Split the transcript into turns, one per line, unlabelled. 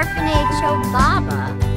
orphanage Obama.